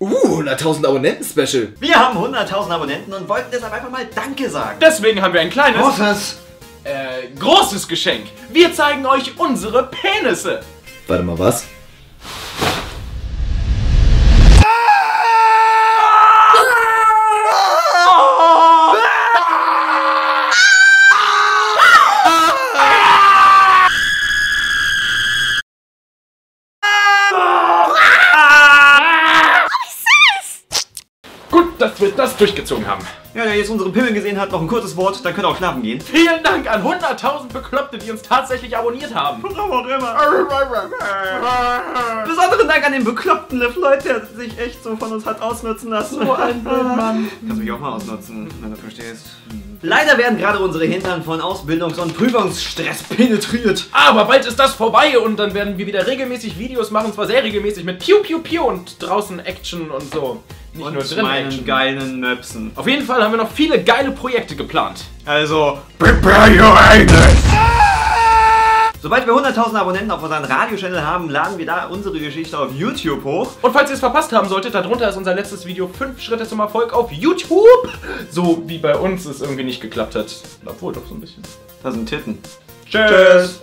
Uh, 100.000 Abonnenten-Special. Wir haben 100.000 Abonnenten und wollten deshalb einfach mal Danke sagen. Deswegen haben wir ein kleines, Großes. äh, großes Geschenk. Wir zeigen euch unsere Penisse. Warte mal, was? Dass wir das durchgezogen haben. Ja, wer jetzt unsere Pimmel gesehen hat, noch ein kurzes Wort, dann könnt ihr auch schlafen gehen. Vielen Dank an 100.000 Bekloppte, die uns tatsächlich abonniert haben. Besonderen Dank an den bekloppten Liv Lloyd, der sich echt so von uns hat ausnutzen lassen. So ein Mann. Kannst mich auch mal ausnutzen, wenn du verstehst. Leider werden gerade unsere Hintern von Ausbildungs- und Prüfungsstress penetriert. Aber bald ist das vorbei und dann werden wir wieder regelmäßig Videos machen, zwar sehr regelmäßig mit Piu Piu Piu und draußen Action und so. Nicht nur Und drin meinen Action. geilen Möpsen. Auf jeden Fall haben wir noch viele geile Projekte geplant. Also, Prepare your anus! sobald wir 100.000 Abonnenten auf unseren Radiochannel haben, laden wir da unsere Geschichte auf YouTube hoch. Und falls ihr es verpasst haben solltet, darunter ist unser letztes Video 5 Schritte zum Erfolg auf YouTube. So wie bei uns es irgendwie nicht geklappt hat. Obwohl doch so ein bisschen. Da sind Titten. Tschüss.